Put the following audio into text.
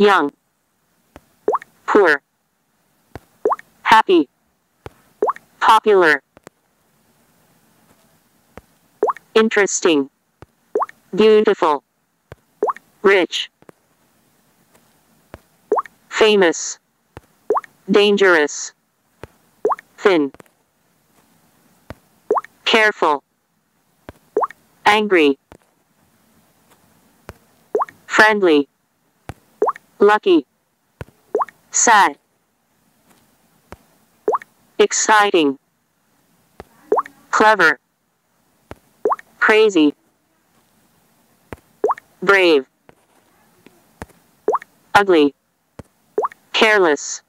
young, poor, happy, popular, interesting, beautiful, rich, famous, dangerous, thin, careful, angry, friendly, lucky, sad, exciting, clever, crazy, brave, ugly, careless,